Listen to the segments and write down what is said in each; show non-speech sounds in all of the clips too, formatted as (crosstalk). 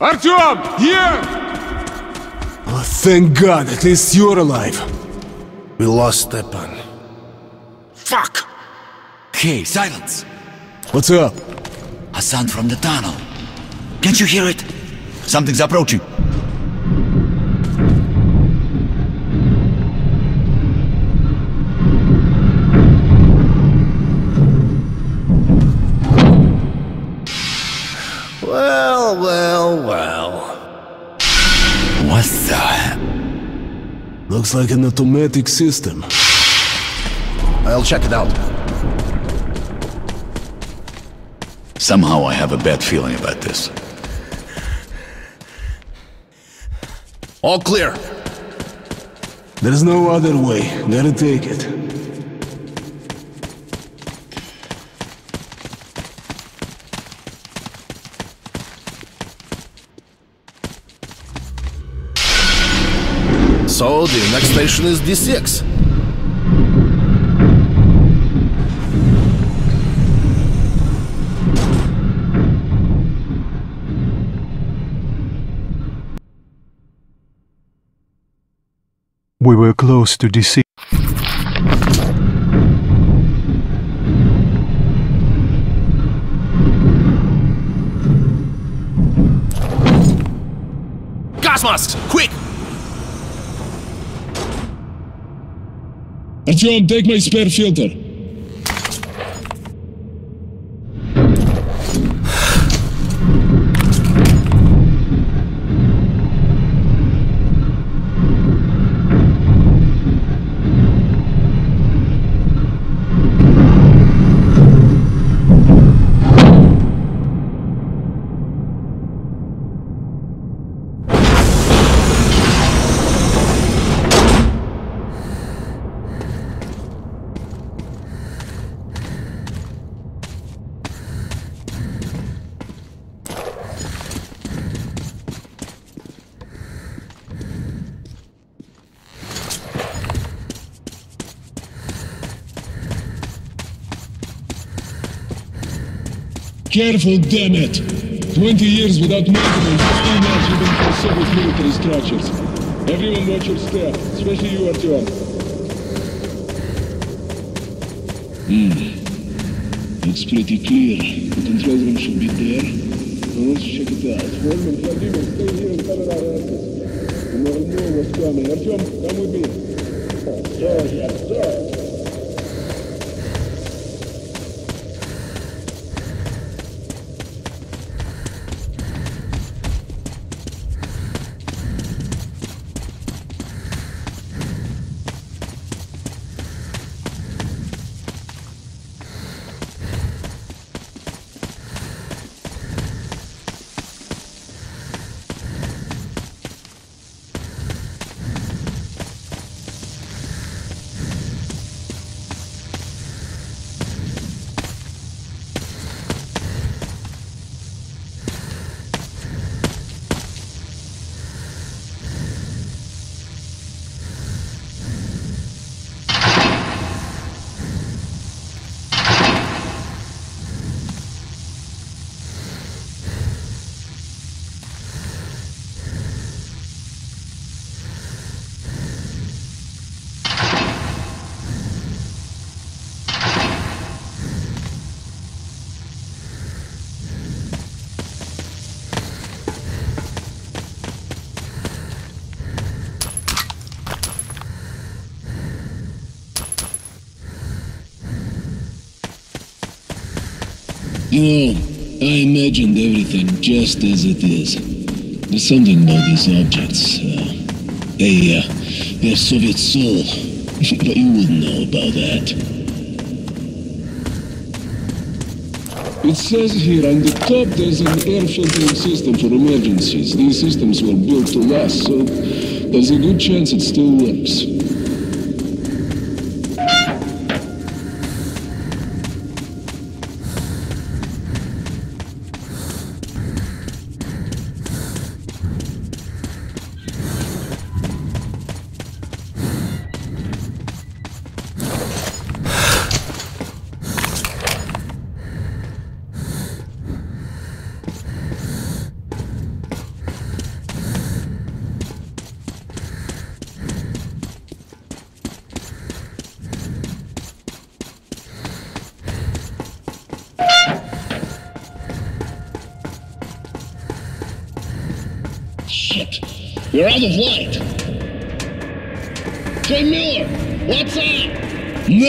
Артем! Here! Oh, thank God, at least you're alive. We lost Stepan. Fuck! Okay, silence. What's up? A sound from the tunnel. Can't you hear it? Something's approaching. Looks like an automatic system. I'll check it out. Somehow I have a bad feeling about this. All clear. There's no other way. Gotta take it. So, the next station is D6. We were close to D6. Gas masks! Quick! Artyom, take my spare filter. Careful, damn it! 20 years without maintenance, 15 years hidden for Soviet military structures. Everyone watch your step, especially you, Artyom. Hmm. Looks pretty clear. The control room should be there. Now let's check it out. Holman, Vladimir, stay here and cover our asses. You never know what's coming. Artyom, come with me. Sir, yes, Oh, I imagined everything just as it is. There's something about these objects. Uh, they, uh, they're Soviet soul. but you wouldn't know about that. It says here on the top there's an air filtering system for emergencies. These systems were built to last, so there's a good chance it still works.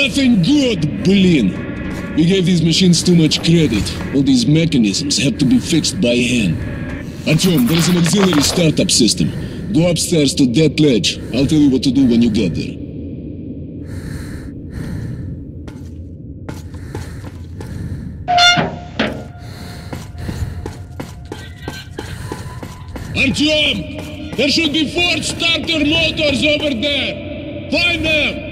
Nothing good, Blin. We gave these machines too much credit. All these mechanisms have to be fixed by hand. Artyom, there is an auxiliary startup system. Go upstairs to that ledge. I'll tell you what to do when you get there. Artyom! There should be four starter motors over there! Find them!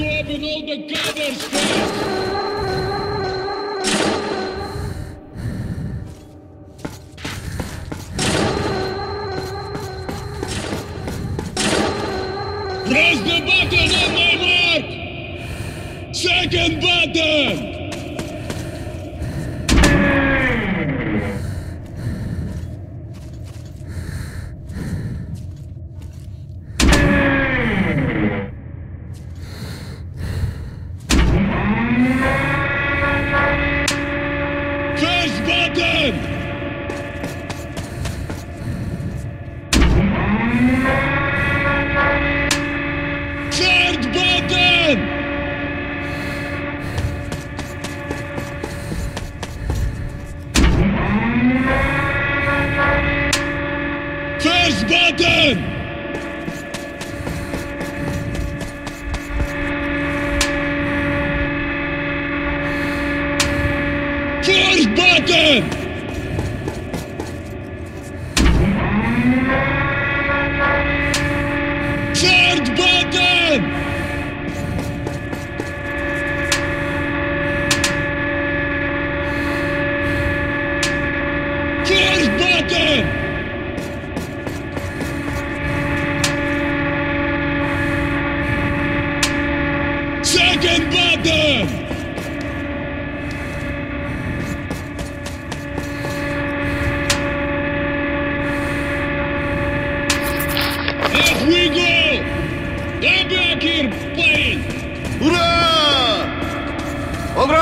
You need to open all the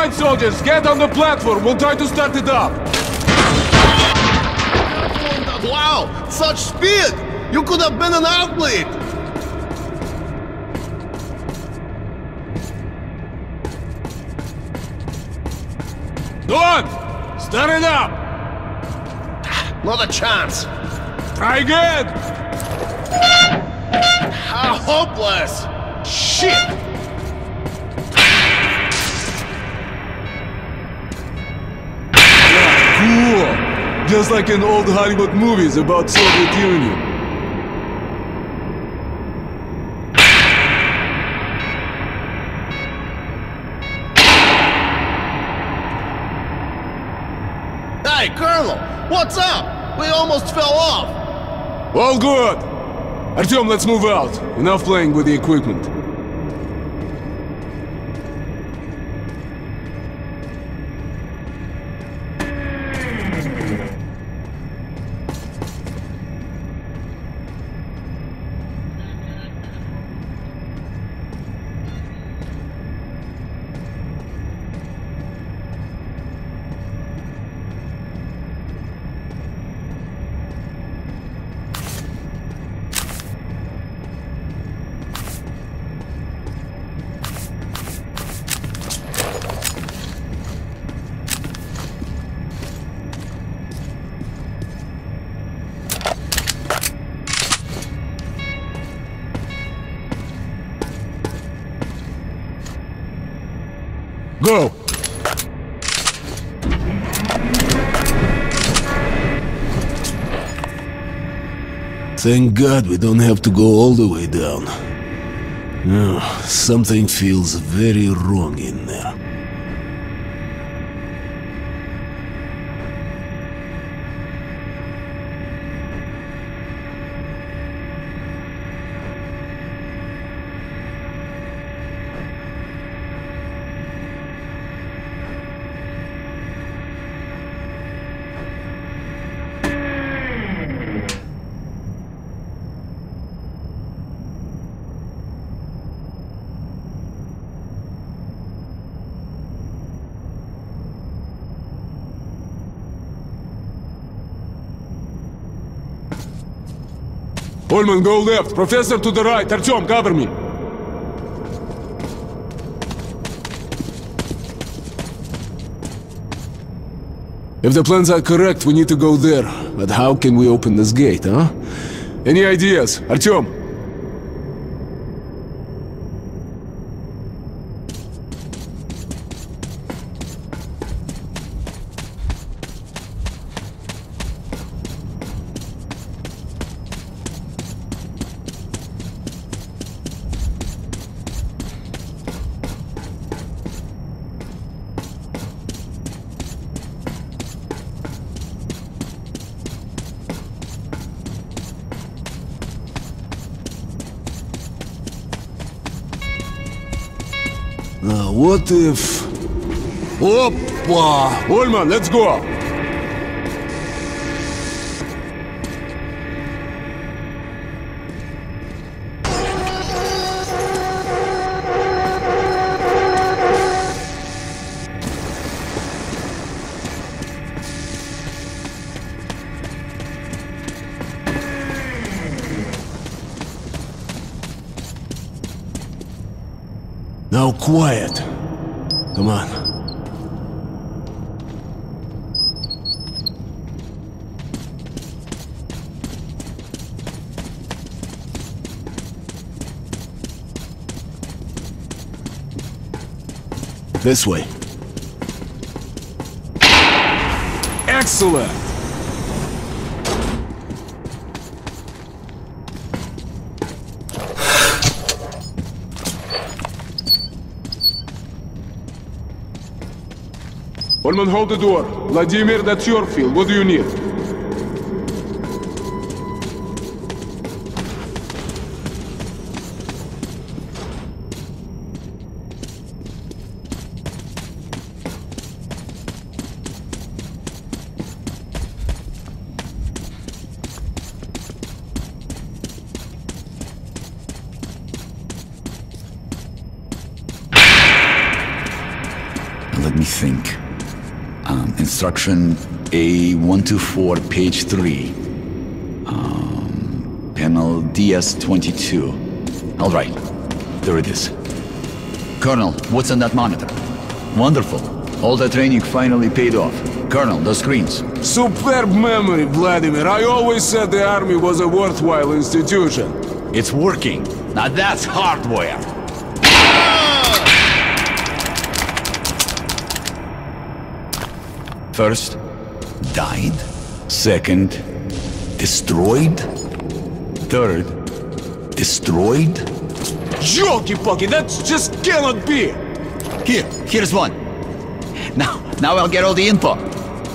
Right, soldiers, get on the platform. We'll try to start it up. Wow, such speed! You could have been an athlete! Go on! Start it up! Not a chance! Try again! How hopeless! Shit! Just like in old Hollywood movies about Soviet Union. Hey, Colonel! What's up? We almost fell off! All good! Artyom, let's move out. Enough playing with the equipment. Thank God we don't have to go all the way down. Oh, something feels very wrong in there. Ullman, go left. Professor to the right. Artyom, cover me. If the plans are correct, we need to go there. But how can we open this gate, huh? Any ideas? Artyom? Now, what if... Опа! Ullman, let's go! Now quiet. This way. Excellent! Ullman, hold the door. Vladimir, that's your field. What do you need? Instruction A124, page 3. Um, panel DS22. All right, there it is. Colonel, what's on that monitor? Wonderful. All the training finally paid off. Colonel, the screens. Superb memory, Vladimir. I always said the army was a worthwhile institution. It's working. Now that's hardware. First, died. Second, destroyed. Third, destroyed. Jolky-pokey, that just cannot be! Here, here's one. Now, now I'll get all the info.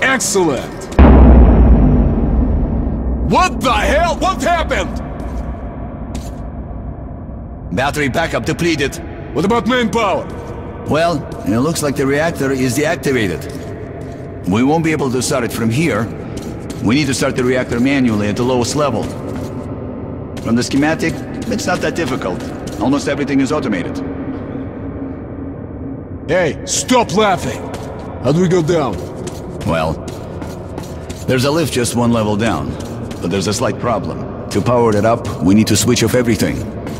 Excellent! What the hell? What happened? Battery backup depleted. What about main power? Well, it looks like the reactor is deactivated. We won't be able to start it from here. We need to start the reactor manually at the lowest level. From the schematic, it's not that difficult. Almost everything is automated. Hey, stop laughing! How do we go down? Well, there's a lift just one level down, but there's a slight problem. To power it up, we need to switch off everything,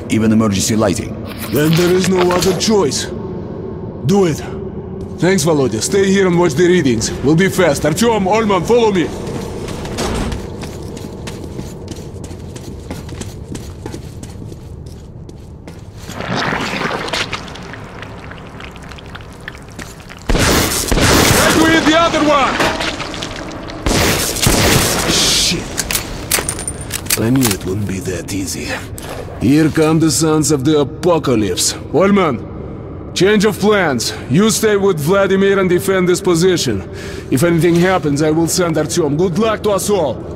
even emergency lighting. Then there is no other choice. Do it. Thanks, Volodya. Stay here and watch the readings. We'll be fast. Artyom, Ullman, follow me. Try to the other one! Shit. I knew it wouldn't be that easy. Here come the sons of the apocalypse. Ullman, change of plans. You stay with Vladimir and defend this position. If anything happens, I will send Artyom. Good luck to us all.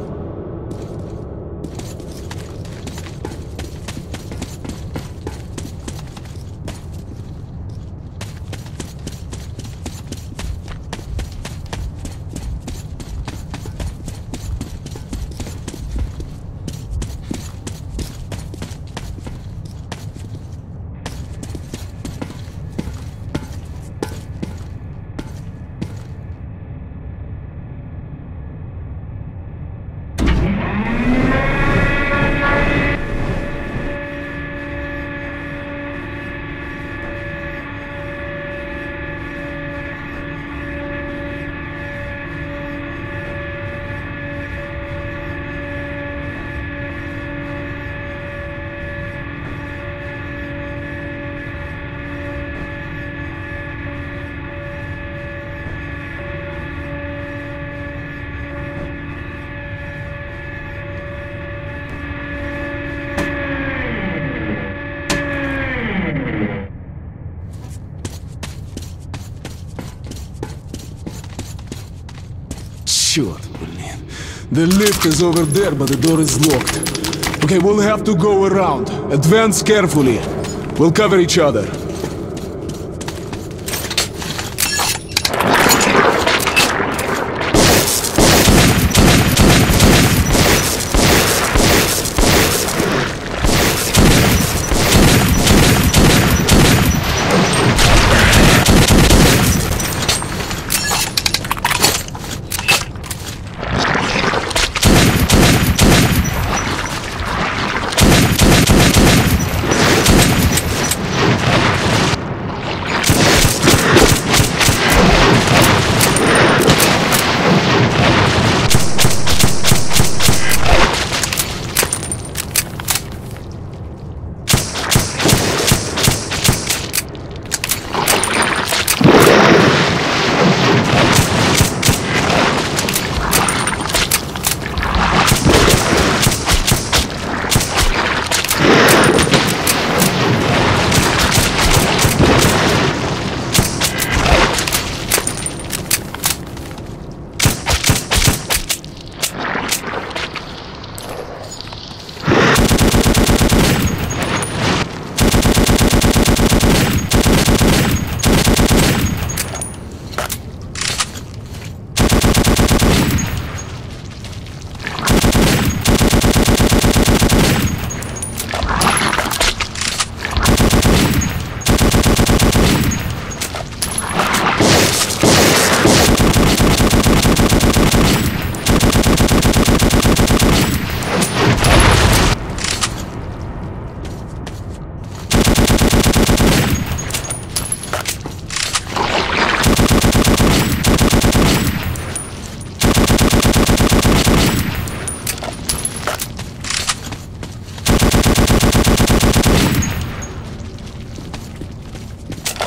The lift is over there, but the door is locked. Okay, we'll have to go around. Advance carefully. We'll cover each other.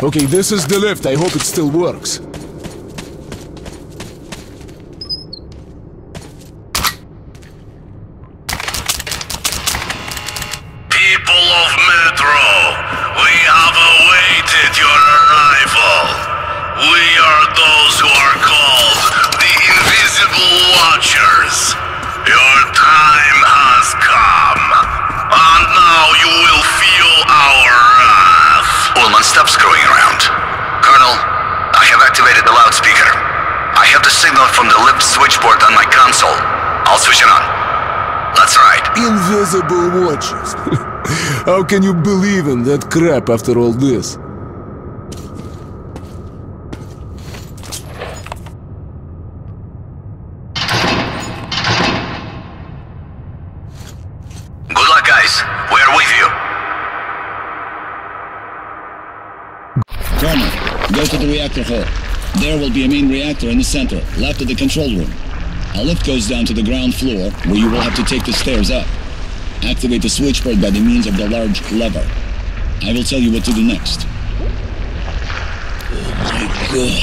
Okay, this is the lift. I hope it still works. Invisible watchers. (laughs) How can you believe in that crap after all this? Good luck, guys. We're with you. Colonel, go to the reactor hall. There will be a main reactor in the center, left of the control room. A lift goes down to the ground floor, where you will have to take the stairs up. Activate the switchboard by the means of the large lever. I will tell you what to do next. Oh my god.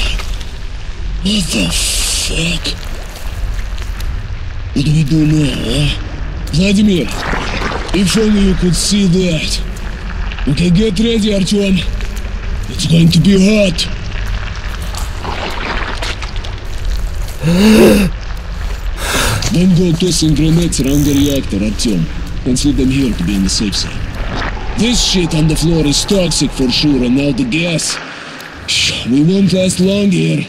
What the fuck? What do we do now, huh? Vladimir, if only you could see that. Okay, get ready, Artyom. It's going to be hot. (gasps) then go tossing grenades around the reactor, Artyom, and leave them here to be on the safe side. This shit on the floor is toxic for sure, and now the gas. We won't last long here.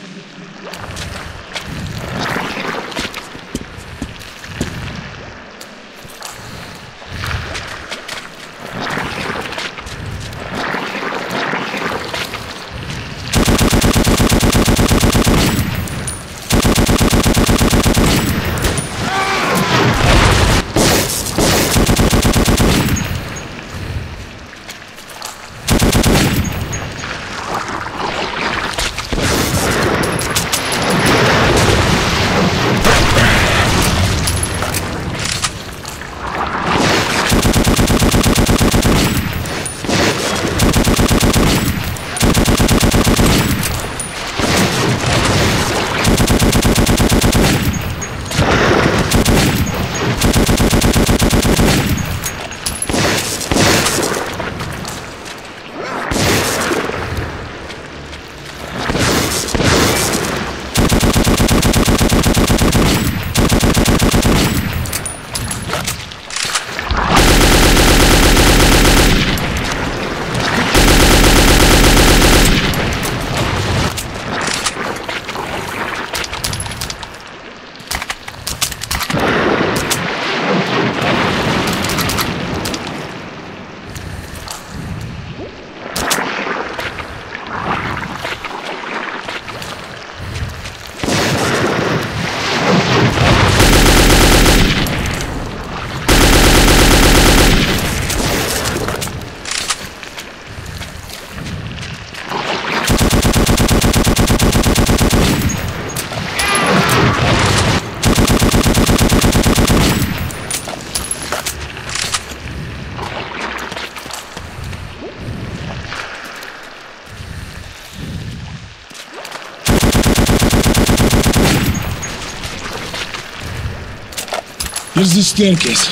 Staircase.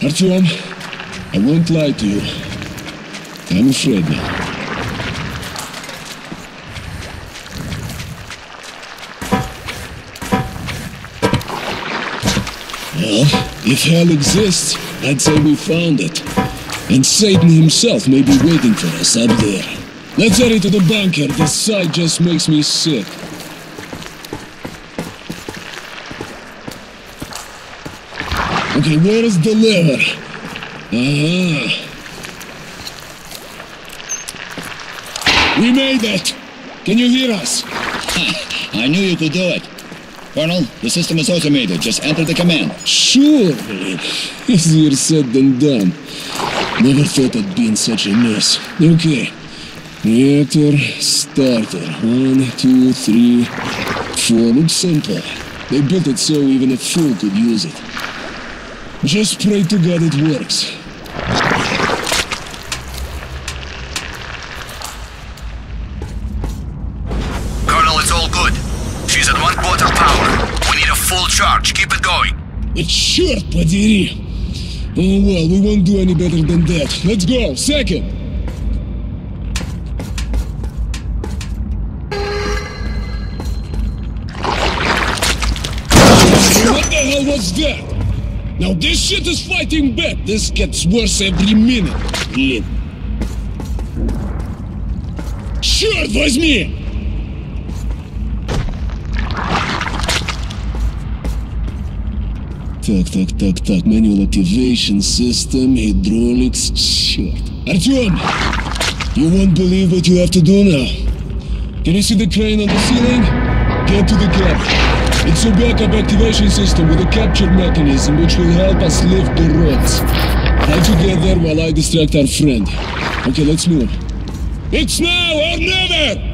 Artyom, I won't lie to you. I'm afraid now. Well, if hell exists, I'd say we found it. And Satan himself may be waiting for us up there. Let's head into the bunker. The sight just makes me sick. Okay, where is the lever? Ah. We made it! Can you hear us? I knew you could do it. Colonel, the system is automated. Just enter the command. Sure. Easier said than done. Never thought I'd be in such a mess. Okay. Reactor starter. One, two, three, four. Looks simple. They built it so even a fool could use it. Just pray to God it works. Colonel, it's all good. She's at one quarter power. We need a full charge. Keep it going. But черт подери! Oh well, we won't do any better than that. Let's go. Second. What the hell was that? Now this shit is fighting back. This gets worse every minute. Lid. Черт возьми! Так, так, так, так, manual activation system, hydraulics, черт. Artyom, You won't believe what you have to do now. Can you see the crane on the ceiling? Get to the gap. It's a backup activation system with a capture mechanism which will help us lift the rods. Try to get there while I distract our friend. Okay, let's move. It's now or never!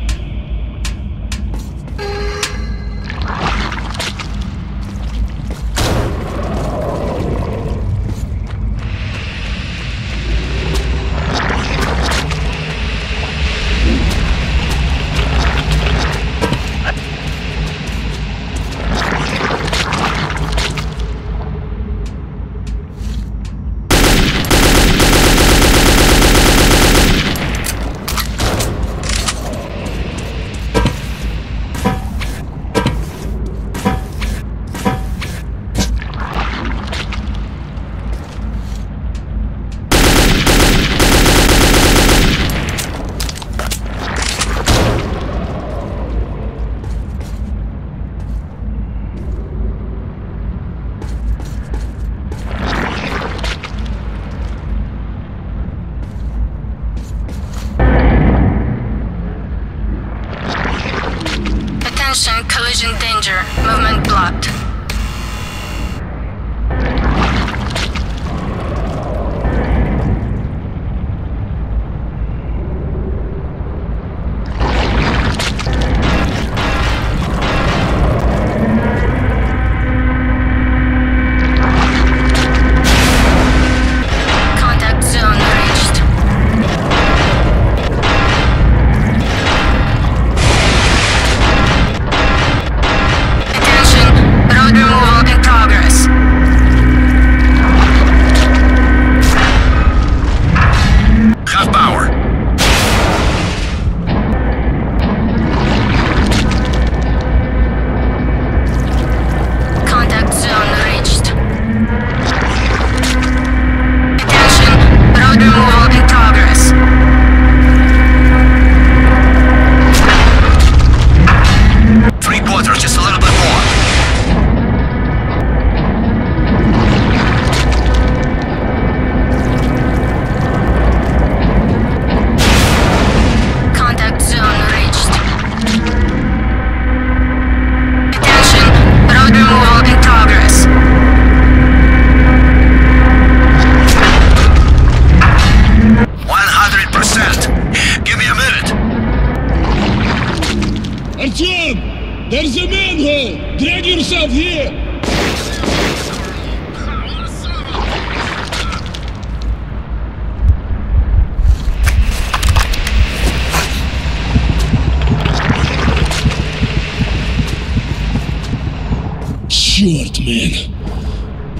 There's a manhole! Drag yourself here! Short, man.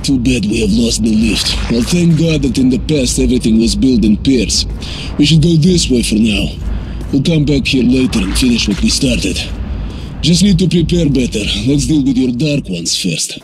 Too bad we have lost the lift. Well, thank God that in the past everything was built in pairs. We should go this way for now. We'll come back here later and finish what we started. Just need to prepare better. Let's deal with your dark ones first.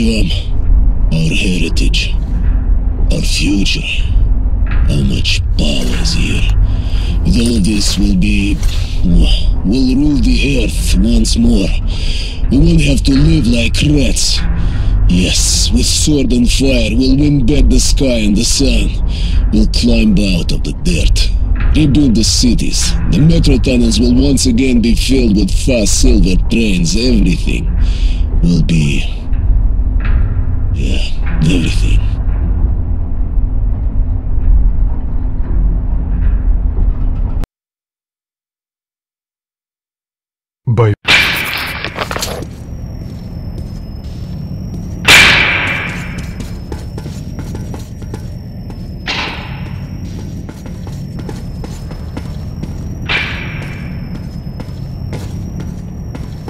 Our heritage. Our future. How much power is here. With all this, we'll be. We'll rule the earth once more. We won't have to live like rats. Yes, with sword and fire, we'll win back the sky and the sun. We'll climb out of the dirt. Rebuild the cities. The metro tunnels will once again be filled with fast silver trains. Everything will be. Yeah, everything. By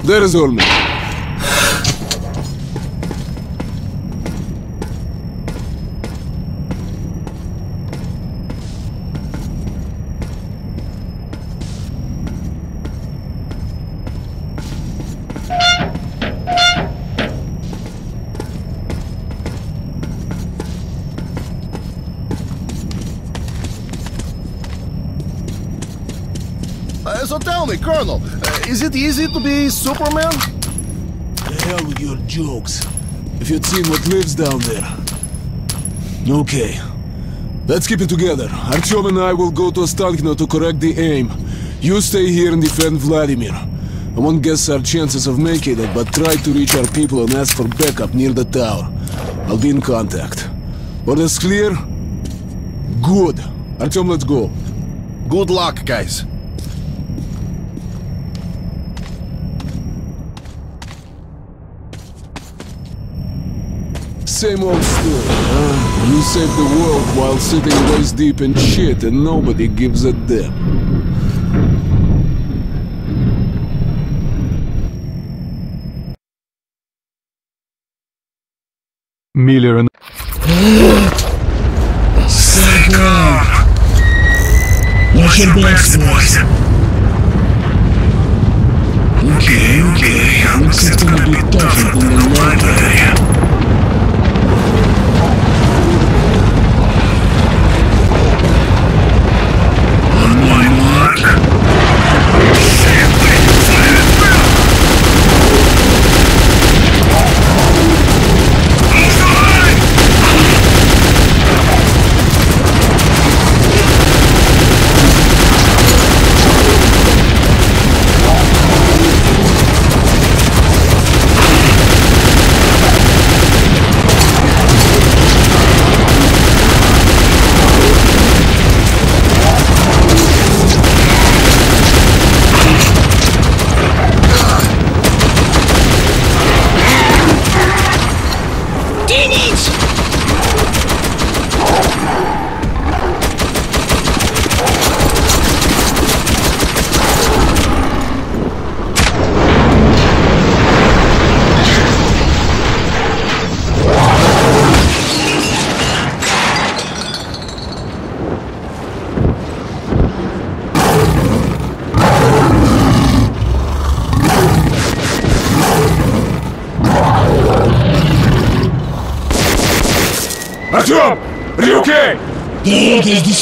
There is Olmo. Easy to be Superman? The hell with your jokes. If you'd seen what lives down there. Okay. Let's keep it together. Artyom and I will go to Ostankino to correct the aim. You stay here and defend Vladimir. I won't guess our chances of making it, but try to reach our people and ask for backup near the tower. I'll be in contact. Orders clear? Good. Artyom, let's go. Good luck, guys. Same old story, huh? You saved the world while sitting waist deep in shit and nobody gives a damn. Miller and Watch your backs, boys. Okay, okay. Looks it's gonna be tougher than the library.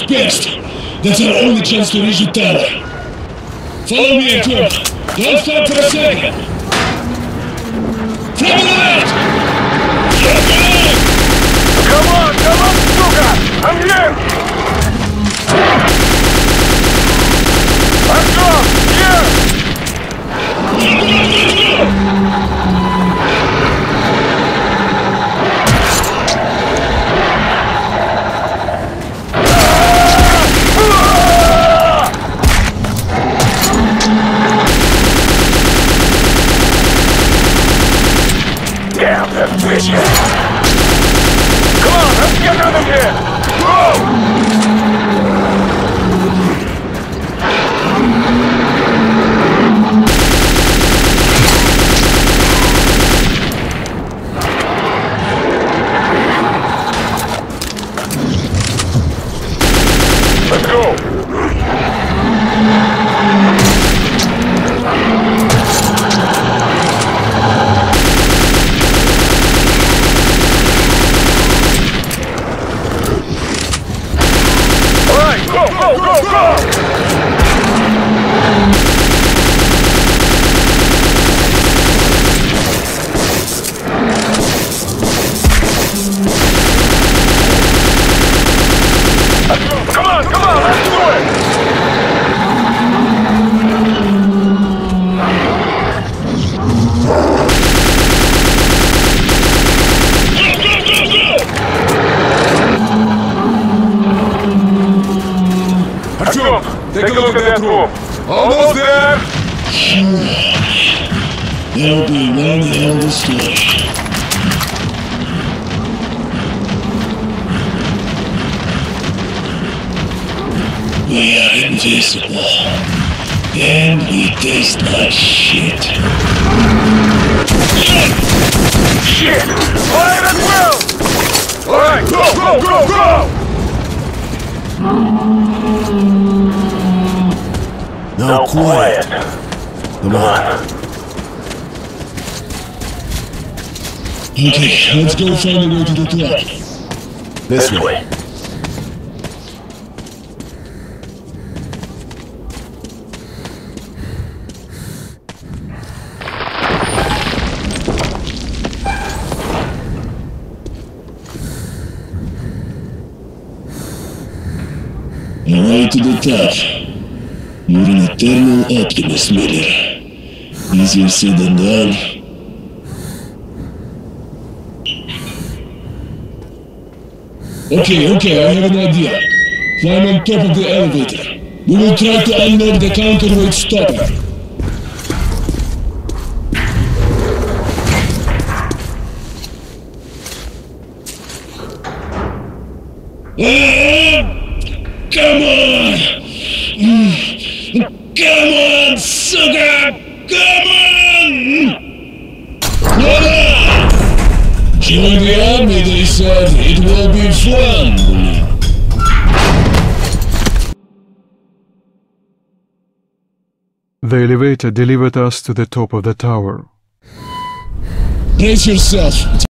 best. That's our only chance to reach the tower. Follow me, Edward. Don't stop for a second. Follow out! Come on, come on, Stuka! I'm here! Come let's go find a way to the top. This way. The way to the top. You're an eternal optimist, Miller. Easier said than done. Okay, okay, I have an idea. Climb on top of the elevator. We will try to unlock the counterweight stopper. Delivered us to the top of the tower. Brace yourself.